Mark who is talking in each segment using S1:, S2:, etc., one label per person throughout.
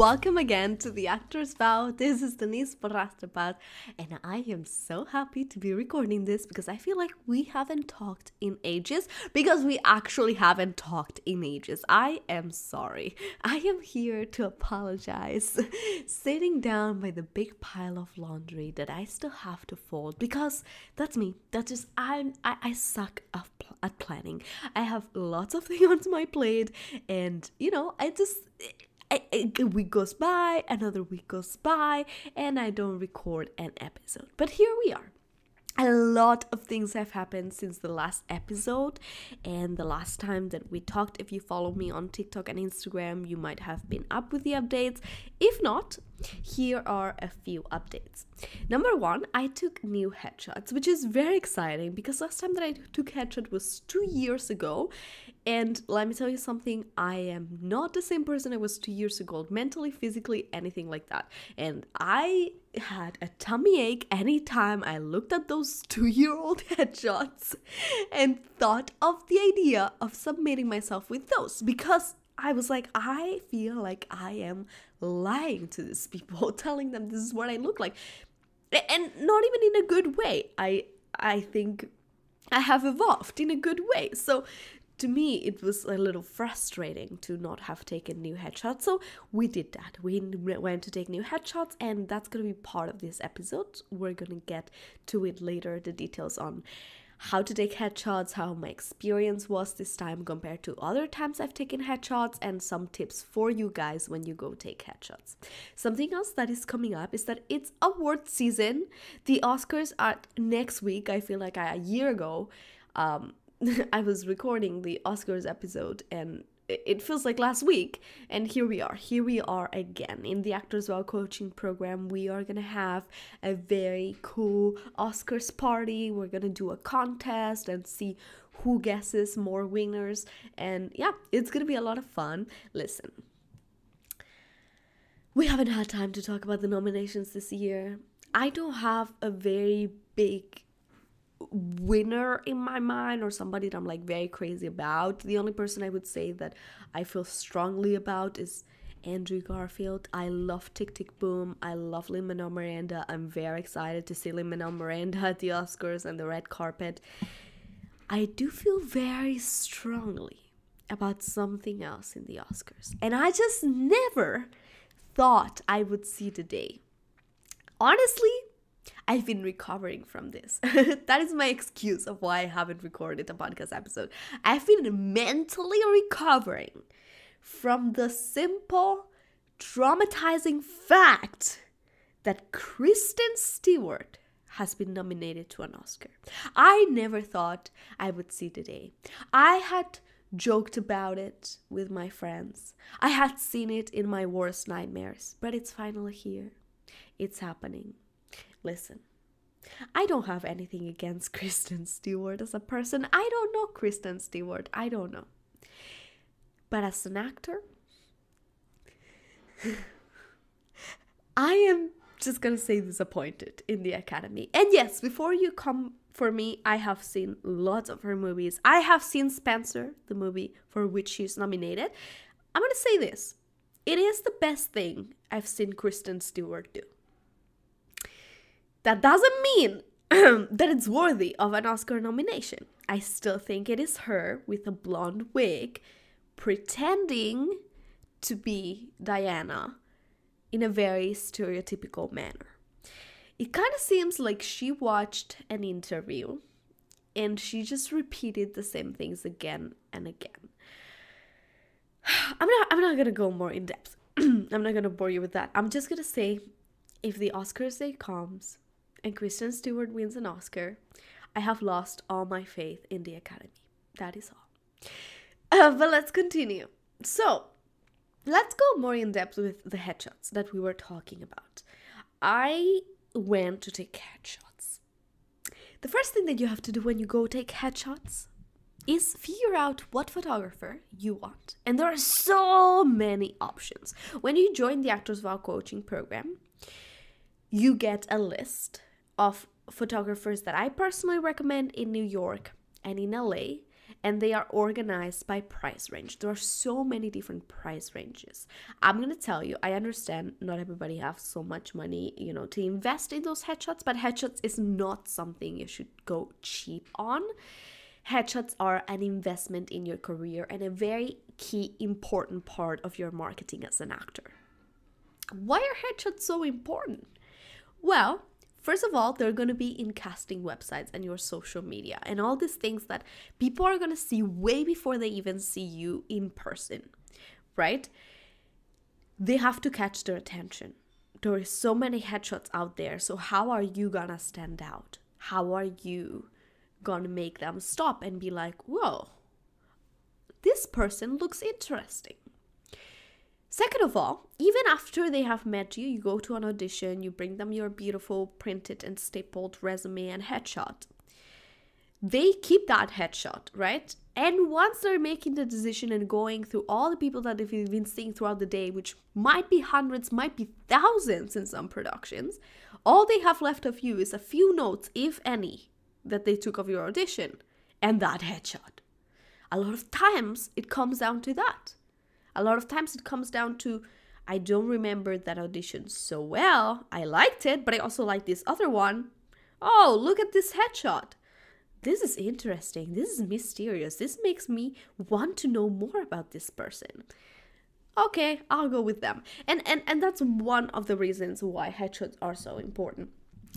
S1: Welcome again to the Actors Vow. This is Denise Borraz Trepat, and I am so happy to be recording this because I feel like we haven't talked in ages. Because we actually haven't talked in ages. I am sorry. I am here to apologize. Sitting down by the big pile of laundry that I still have to fold because that's me. That's just I'm I, I suck at, at planning. I have lots of things on my plate, and you know I just a, a week goes by, another week goes by, and I don't record an episode. But here we are. A lot of things have happened since the last episode and the last time that we talked. If you follow me on TikTok and Instagram, you might have been up with the updates. If not, here are a few updates. Number one, I took new headshots, which is very exciting because last time that I took headshot was two years ago. And let me tell you something, I am not the same person I was two years ago, mentally, physically, anything like that. And I had a tummy ache anytime I looked at those two year old headshots and thought of the idea of submitting myself with those because I was like, I feel like I am lying to these people, telling them this is what I look like. And not even in a good way. I I think I have evolved in a good way. So to me, it was a little frustrating to not have taken new headshots. So we did that. We went to take new headshots, and that's gonna be part of this episode. We're gonna get to it later, the details on how to take headshots, how my experience was this time compared to other times I've taken headshots, and some tips for you guys when you go take headshots. Something else that is coming up is that it's award season. The Oscars are next week. I feel like a year ago, um, I was recording the Oscars episode and it feels like last week and here we are here we are again. In the actors Vow coaching program we are gonna have a very cool oscars party. We're gonna do a contest and see who guesses more winners and yeah it's gonna be a lot of fun. Listen we haven't had time to talk about the nominations this year. I don't have a very big winner in my mind or somebody that I'm like very crazy about. The only person I would say that I feel strongly about is Andrew Garfield. I love Tick Tick Boom. I love Lin Manuel Miranda. I'm very excited to see Lin Manuel Miranda at the Oscars and the red carpet. I do feel very strongly about something else in the Oscars. And I just never thought I would see the day. Honestly, I've been recovering from this. that is my excuse of why I haven't recorded a podcast episode. I've been mentally recovering from the simple, traumatizing fact that Kristen Stewart has been nominated to an Oscar. I never thought I would see the day. I had joked about it with my friends. I had seen it in my worst nightmares, but it's finally here. It's happening. Listen, I don't have anything against Kristen Stewart as a person. I don't know Kristen Stewart. I don't know. But as an actor, I am just gonna say disappointed in the Academy. And yes, before you come for me, I have seen lots of her movies. I have seen Spencer, the movie for which she's nominated. I'm gonna say this it is the best thing I've seen Kristen Stewart do. That doesn't mean that it's worthy of an Oscar nomination. I still think it is her with a blonde wig pretending to be Diana in a very stereotypical manner. It kind of seems like she watched an interview and she just repeated the same things again and again. I'm not I'm not going to go more in depth. I'm not going to bore you with that. I'm just going to say if the Oscars day comes, and Kristen Stewart wins an Oscar, I have lost all my faith in the Academy. That is all. Uh, but let's continue. So, let's go more in depth with the headshots that we were talking about. I went to take headshots. The first thing that you have to do when you go take headshots is figure out what photographer you want. And there are so many options. When you join the Actors Vow coaching program, you get a list of photographers that I personally recommend in New York and in LA. and they are organized by price range. There are so many different price ranges. I'm going to tell you, I understand not everybody has so much money, you know, to invest in those headshots, but headshots is not something you should go cheap on. Headshots are an investment in your career and a very key important part of your marketing as an actor. Why are headshots so important? Well, First of all, they're going to be in casting websites and your social media and all these things that people are going to see way before they even see you in person, right? They have to catch their attention. There is so many headshots out there. So how are you going to stand out? How are you going to make them stop and be like, "Whoa. This person looks interesting." Second of all, even after they have met you, you go to an audition, you bring them your beautiful printed and stapled resume and headshot. They keep that headshot, right? And once they're making the decision and going through all the people that they've been seeing throughout the day, which might be hundreds, might be thousands in some productions, all they have left of you is a few notes, if any, that they took of your audition and that headshot. A lot of times it comes down to that. A lot of times it comes down to I don't remember that audition so well. I liked it, but I also like this other one. Oh, look at this headshot. This is interesting. This is mysterious. This makes me want to know more about this person. Okay, I'll go with them. And and and that's one of the reasons why headshots are so important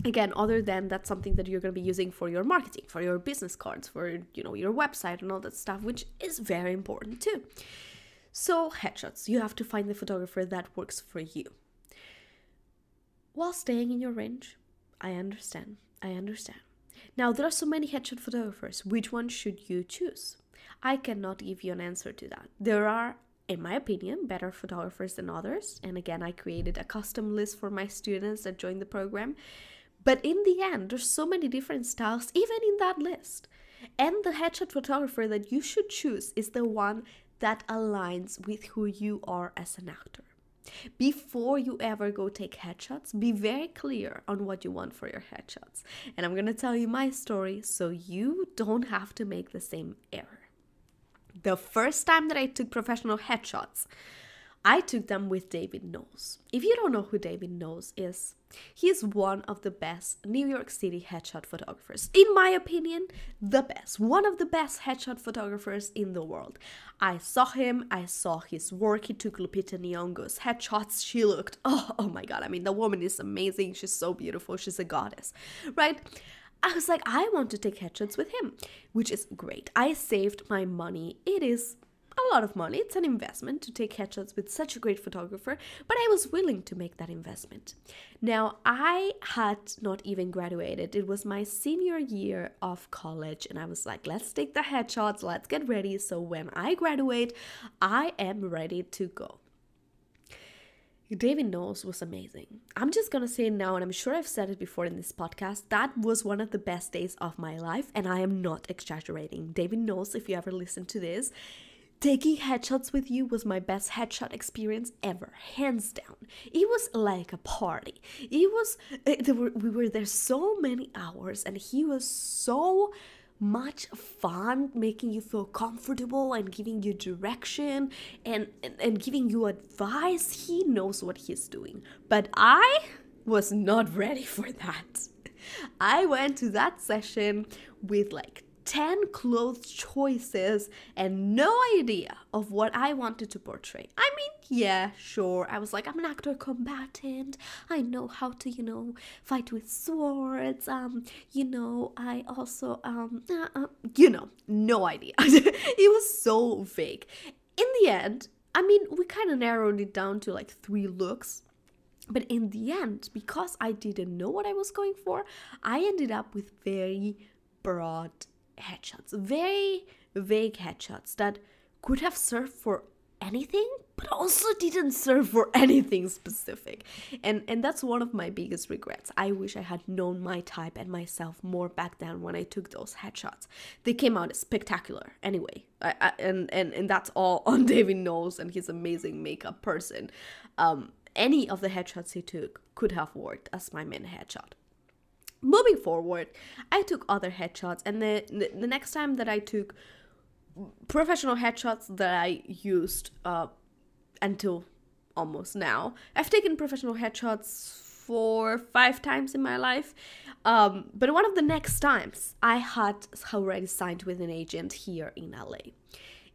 S1: again other than that's something that you're going to be using for your marketing for your business cards for you know your website and all that stuff which is very important too so, headshots, you have to find the photographer that works for you. While staying in your range, I understand. I understand. Now, there are so many headshot photographers. Which one should you choose? I cannot give you an answer to that. There are, in my opinion, better photographers than others. And again, I created a custom list for my students that joined the program. But in the end, there's so many different styles, even in that list. And the headshot photographer that you should choose is the one that aligns with who you are as an actor. Before you ever go take headshots, be very clear on what you want for your headshots. And I'm gonna tell you my story so you don't have to make the same error. The first time that I took professional headshots, I took them with David Knowles. If you don't know who David Knowles is, he is one of the best New York City headshot photographers. In my opinion, the best. One of the best headshot photographers in the world. I saw him, I saw his work. He took Lupita Nyong'o's headshots. She looked, oh, oh my god, I mean, the woman is amazing. She's so beautiful. She's a goddess, right? I was like, I want to take headshots with him, which is great. I saved my money. It is a lot of money. It's an investment to take headshots with such a great photographer, but I was willing to make that investment. Now, I had not even graduated. It was my senior year of college, and I was like, let's take the headshots, let's get ready. So when I graduate, I am ready to go. David Knowles was amazing. I'm just gonna say now, and I'm sure I've said it before in this podcast, that was one of the best days of my life, and I am not exaggerating. David Knowles, if you ever listen to this, Taking headshots with you was my best headshot experience ever, hands down. It was like a party. It was eh, there were, we were there so many hours, and he was so much fun making you feel comfortable and giving you direction and, and, and giving you advice. He knows what he's doing. But I was not ready for that. I went to that session with like 10 clothes choices and no idea of what I wanted to portray. I mean, yeah, sure. I was like, I'm an actor combatant. I know how to, you know, fight with swords. Um, you know, I also um uh, uh, you know, no idea. it was so vague. In the end, I mean, we kind of narrowed it down to like three looks. But in the end, because I didn't know what I was going for, I ended up with very broad headshots, very vague headshots that could have served for anything but also didn't serve for anything specific. And and that's one of my biggest regrets. I wish i had known my type and myself more back then when i took those headshots. They came out spectacular. Anyway I, I, and and and that's all on david knowles and his amazing makeup person. Um any of the headshots he took could have worked as my main headshot moving forward, I took other headshots, and the, the, next time that I took professional headshots that I used uh, until almost now. I've taken professional headshots four, five times in my life. Um, but one of the next times, I had already signed with an agent here in LA.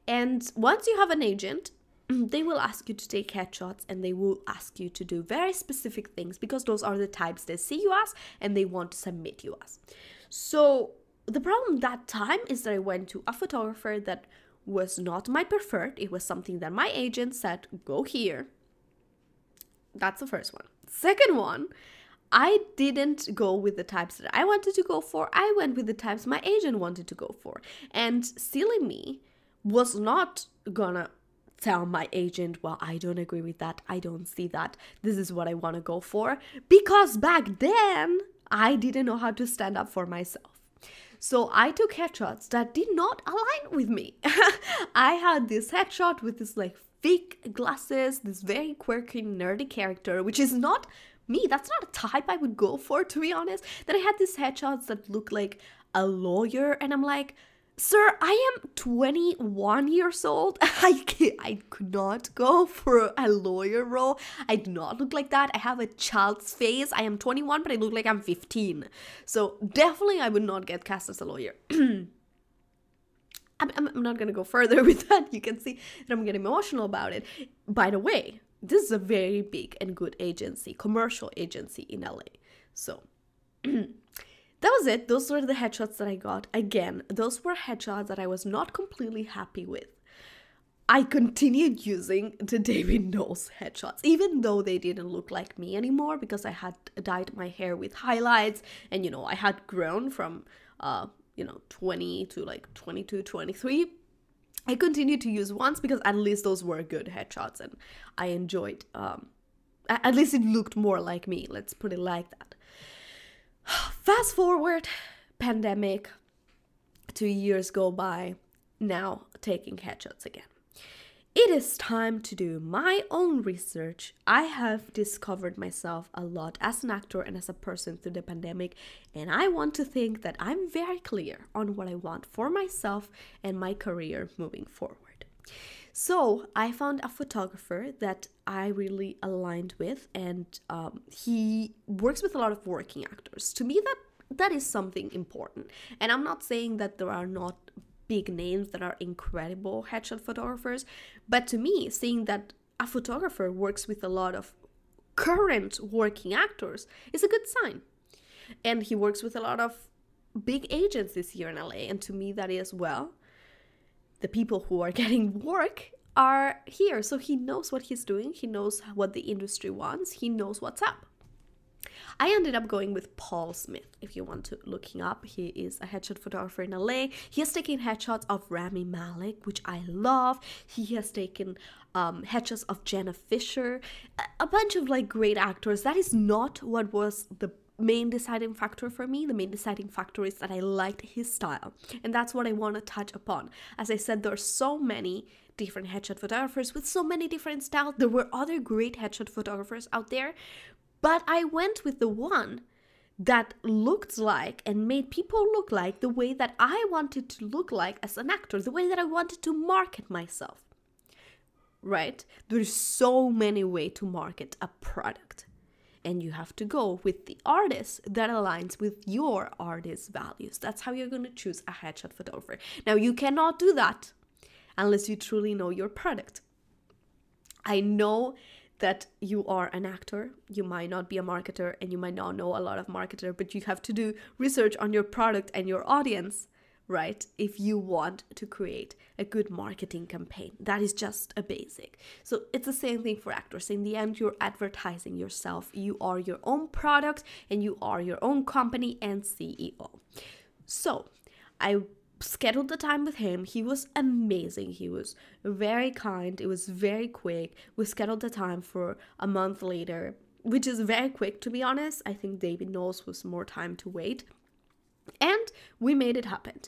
S1: And once you have an agent, Mm, they will ask you to take headshots and they will ask you to do very specific things because those are the types they see you as and they want to submit you as. So the problem that time is that I went to a photographer that was not my preferred. It was something that my agent said, go here. That's the first one. Second one, I didn't go with the types that I wanted to go for. I went with the types my agent wanted to go for. And silly me was not gonna tell my agent, well, I don't agree with that. I don't see that. This is what I want to go for. Because back then, I didn't know how to stand up for myself. So I took headshots that did not align with me. I had this headshot with this like fake glasses, this very quirky, nerdy character, which is not me. That's not a type I would go for, to be honest. Then I had these headshots that look like a lawyer, and I'm like, Sir, I am 21 years old. I I could not go for a lawyer role. I do not look like that. I have a child's face. I am 21, but I look like I'm 15. So definitely, I would not get cast as a lawyer. I'm, I'm, not gonna go further with that. You can see that I'm getting emotional about it. By the way, this is a very big and good agency, commercial agency in LA. So. that was it. Those were the headshots that I got. Again, those were headshots that I was not completely happy with. I continued using the David Knowles headshots, even though they didn't look like me anymore because I had dyed my hair with highlights and, you know, I had grown from, uh, you know, 20 to like 22, 23. I continued to use ones because at least those were good headshots and I enjoyed, um, at least it looked more like me. Let's put it like that. Fast forward, pandemic, two years go by, now taking headshots again. It is time to do my own research. I have discovered myself a lot as an actor and as a person through the pandemic, and I want to think that I'm very clear on what I want for myself and my career moving forward. So I found a photographer that I really aligned with, and um, he works with a lot of working actors. To me, that that is something important. And I'm not saying that there are not big names that are incredible headshot photographers, but to me, seeing that a photographer works with a lot of current working actors is a good sign. And he works with a lot of big agencies here in LA, and to me, that is well the people who are getting work are here. So he knows what he's doing, he knows what the industry wants, he knows what's up. I ended up going with Paul Smith. If you want to look him up, he is a headshot photographer in LA. He has taken headshots of Rami Malek, which I love. He has taken um, headshots of Jenna Fischer, a bunch of like great actors. That is not what was the main deciding factor for me. The main deciding factor is that I liked his style. And that's what I want to touch upon. As I said, there are so many different headshot photographers with so many different styles. There were other great headshot photographers out there, but I went with the one that looked like and made people look like the way that I wanted to look like as an actor, the way that I wanted to market myself. Right? There's so many ways to market a product and you have to go with the artist that aligns with your artist's values. That's how you're going to choose a headshot photographer. Now, you cannot do that unless you truly know your product. I know that you are an actor, you might not be a marketer, and you might not know a lot of marketer, but you have to do research on your product and your audience right? If you want to create a good marketing campaign, that is just a basic. So it's the same thing for actors. In the end, you're advertising yourself. You are your own product and you are your own company and CEO. So I scheduled the time with him. He was amazing. He was very kind. It was very quick. We scheduled the time for a month later, which is very quick to be honest. I think David Knowles was more time to wait. And we made it happen.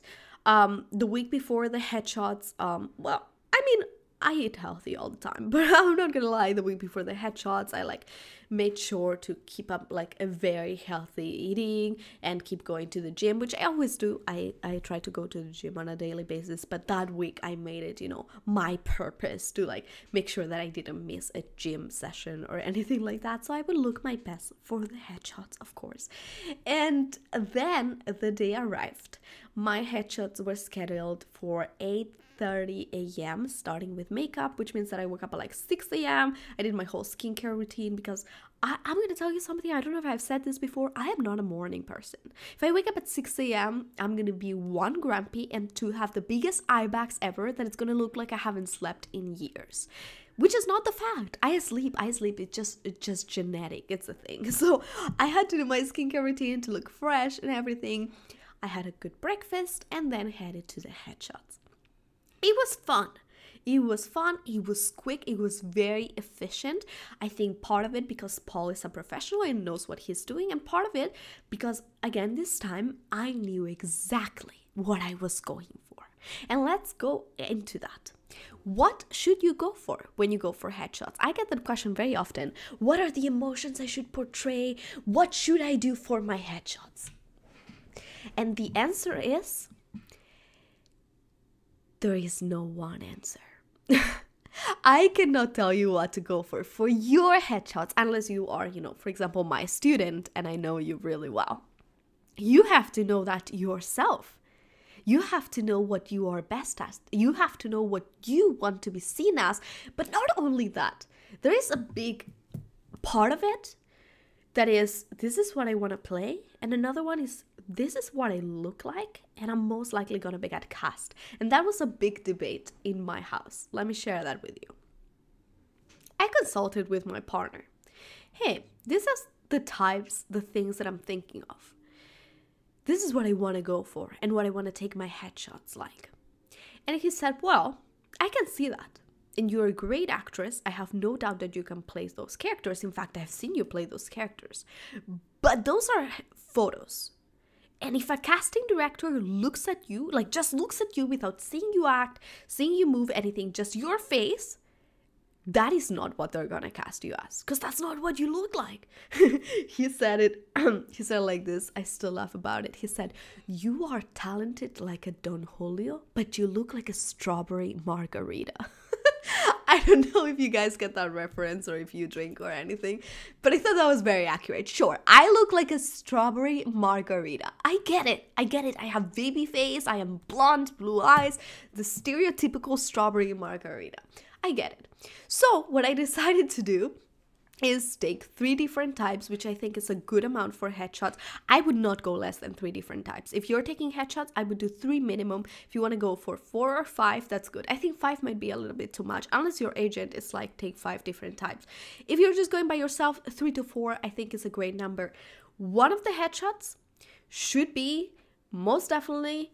S1: Um, the week before the headshots, um, well, I mean, I eat healthy all the time, but I'm not gonna lie. The week before the headshots, I like made sure to keep up like a very healthy eating and keep going to the gym, which I always do. I I try to go to the gym on a daily basis, but that week I made it, you know, my purpose to like make sure that I didn't miss a gym session or anything like that. So I would look my best for the headshots, of course. And then the day arrived. My headshots were scheduled for 8 30 a.m. starting with makeup, which means that I woke up at like 6 a.m. I did my whole skincare routine because I, am gonna tell you something. I don't know if I've said this before. I am not a morning person. If I wake up at 6 a.m., I'm gonna be one grumpy and two have the biggest eye bags ever that it's gonna look like I haven't slept in years which is not the fact. I sleep, I sleep. It's just it's just genetic. It's a thing. So I had to do my skincare routine to look fresh and everything. I had a good breakfast and then headed to the headshots. It was fun. It was fun, it was quick, it was very efficient. I think part of it because Paul is a professional and knows what he's doing, and part of it because, again, this time I knew exactly what I was going for. And let's go into that. What should you go for when you go for headshots? I get that question very often. What are the emotions I should portray? What should I do for my headshots? And the answer is there is no one answer. I cannot tell you what to go for for your headshots unless you are, you know, for example, my student and I know you really well. You have to know that yourself. You have to know what you are best at. You have to know what you want to be seen as. But not only that, there is a big part of it that is this is what I want to play, and another one is this is what I look like, and I'm most likely gonna be get cast. And that was a big debate in my house. Let me share that with you. I consulted with my partner. Hey, this is the types, the things that I'm thinking of. This is what I want to go for and what I want to take my headshots like. And he said, Well, I can see that. And you're a great actress. I have no doubt that you can play those characters. In fact, I've seen you play those characters. But those are photos. And if a casting director looks at you, like just looks at you without seeing you act, seeing you move anything, just your face, that is not what they're gonna cast you as. Because that's not what you look like. He said it he said it like this. I still laugh about it. He said you are talented like a don julio but you look like a strawberry margarita I don't know if you guys get that reference or if you drink or anything, but I thought that was very accurate. Sure, I look like a strawberry margarita. I get it. I get it. I have baby face, I am blonde, blue eyes, the stereotypical strawberry margarita. I get it. So, what I decided to do is take three different types, which I think is a good amount for headshots. I would not go less than three different types. If you're taking headshots, I would do three minimum. If you want to go for four or five, that's good. I think five might be a little bit too much, unless your agent is like take five different types. If you're just going by yourself, three to four, I think is a great number. One of the headshots should be most definitely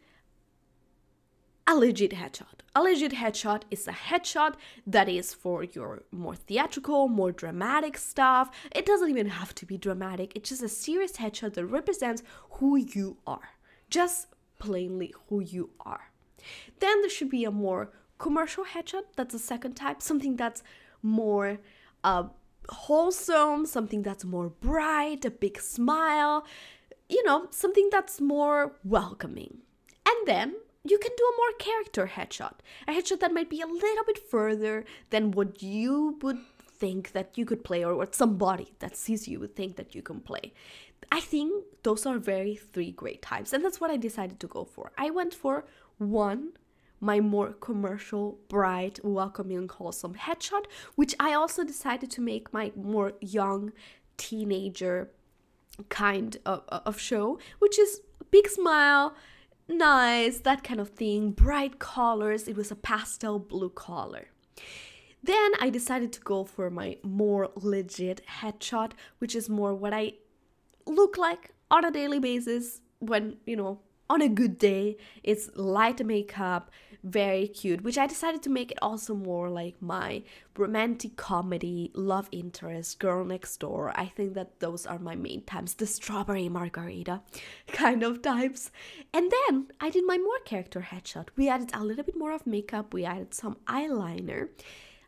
S1: a legit headshot. A legit headshot is a headshot that is for your more theatrical, more dramatic stuff. It doesn't even have to be dramatic, it's just a serious headshot that represents who you are. Just plainly who you are. Then there should be a more commercial headshot. That's the second type. Something that's more uh, wholesome, something that's more bright, a big smile, you know, something that's more welcoming. And then you can do a more character headshot. A headshot that might be a little bit further than what you would think that you could play or what somebody that sees you would think that you can play. I think those are very three great types, and that's what I decided to go for. I went for one, my more commercial, bright, welcoming, wholesome headshot, which I also decided to make my more young teenager kind of, of show, which is big smile, nice, that kind of thing, bright colors. It was a pastel blue color. Then I decided to go for my more legit headshot, which is more what I look like on a daily basis when, you know, on a good day. It's light makeup, very cute, which I decided to make it also more like my romantic comedy, love interest, girl next door. I think that those are my main types, the strawberry margarita kind of types. And then I did my more character headshot. We added a little bit more of makeup, we added some eyeliner,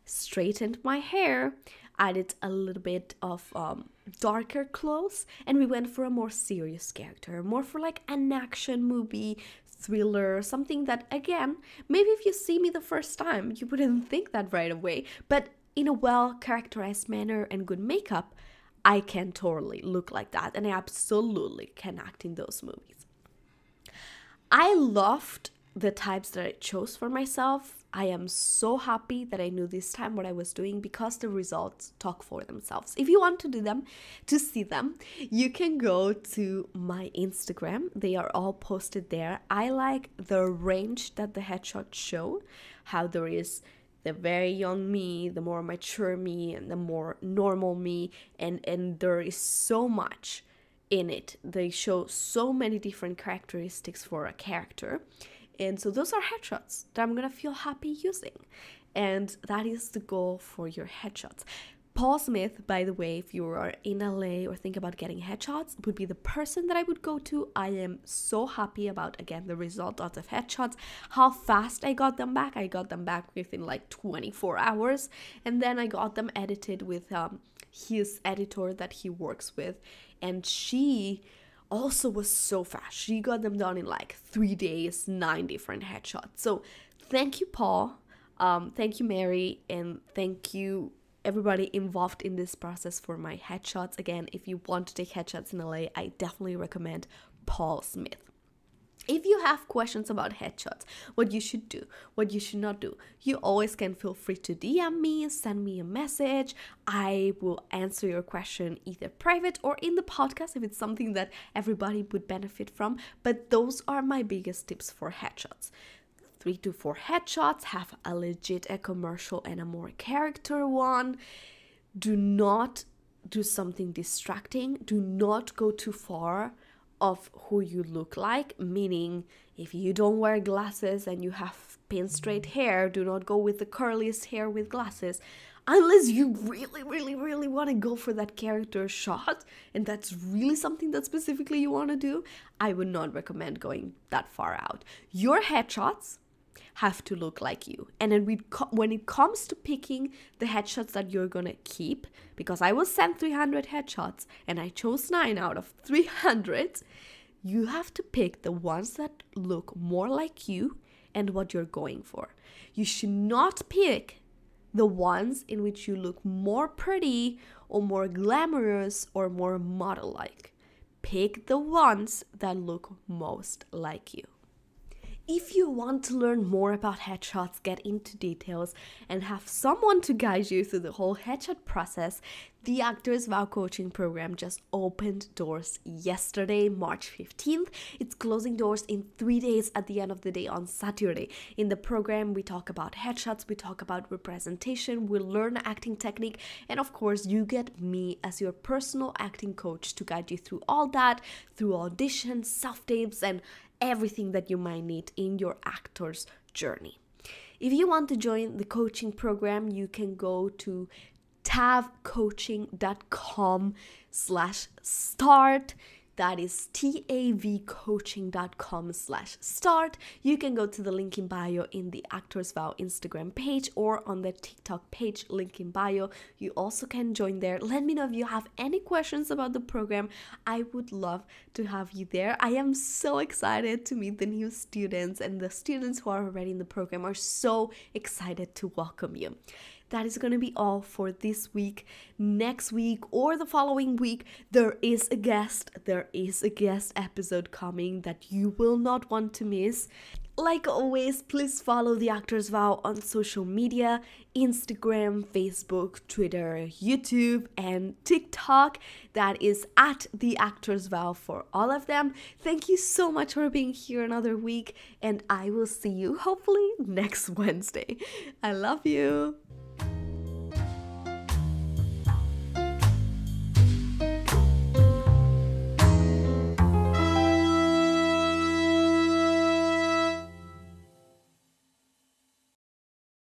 S1: straightened my hair, added a little bit of um, darker clothes, and we went for a more serious character, more for like an action movie, thriller, something that, again, maybe if you see me the first time, you wouldn't think that right away, but in a well characterized manner and good makeup, I can totally look like that, and I absolutely can act in those movies. I loved the types that I chose for myself I am so happy that I knew this time what I was doing because the results talk for themselves. If you want to do them, to see them, you can go to my Instagram. They are all posted there. I like the range that the headshots show, how there is the very young me, the more mature me, and the more normal me, and and there is so much in it. They show so many different characteristics for a character and so those are headshots that I'm gonna feel happy using. And that is the goal for your headshots. Paul Smith, by the way, if you are in LA or think about getting headshots, would be the person that I would go to. I am so happy about again the result of the headshots, how fast I got them back. I got them back within like 24 hours, and then I got them edited with um, his editor that he works with, and she also was so fast. She got them done in like three days, nine different headshots. So thank you, Paul. Um, thank you, Mary, and thank you everybody involved in this process for my headshots. Again, if you want to take headshots in LA, I definitely recommend Paul Smith. If you have questions about headshots, what you should do, what you should not do, you always can feel free to DM me, send me a message. I will answer your question either private or in the podcast if it's something that everybody would benefit from. But those are my biggest tips for headshots. Three to four headshots, have a legit a commercial and a more character one. Do not do something distracting. Do not go too far of who you look like, meaning if you don't wear glasses and you have pin straight hair, do not go with the curliest hair with glasses unless you really, really, really want to go for that character shot and that's really something that specifically you want to do. I would not recommend going that far out. Your headshots have to look like you. And then we when it comes to picking the headshots that you're gonna keep, because I was sent 300 headshots and I chose nine out of 300, you have to pick the ones that look more like you and what you're going for. You should not pick the ones in which you look more pretty or more glamorous or more model like. Pick the ones that look most like you. If you want to learn more about headshots, get into details, and have someone to guide you through the whole headshot process, the Actors Vow coaching program just opened doors yesterday, March 15th. It's closing doors in three days at the end of the day on Saturday. In the program, we talk about headshots, we talk about representation, we learn acting technique, and of course, you get me as your personal acting coach to guide you through all that, through auditions, self tapes, and everything that you might need in your actor's journey. If you want to join the coaching program, you can go to tavcoaching.com slash start that is tavcoaching.com slash start. You can go to the link in bio in the actors vow instagram page or on the tiktok page link in bio. You also can join there. Let me know if you have any questions about the program. I would love to have you there. I am so excited to meet the new students and the students who are already in the program are so excited to welcome you that is going to be all for this week. Next week or the following week, there is a guest. There is a guest episode coming that you will not want to miss. Like always, please follow the Actors Vow on social media Instagram, Facebook, Twitter, YouTube, and TikTok. That is at the Actors Vow for all of them. Thank you so much for being here another week, and I will see you hopefully next Wednesday. I love you.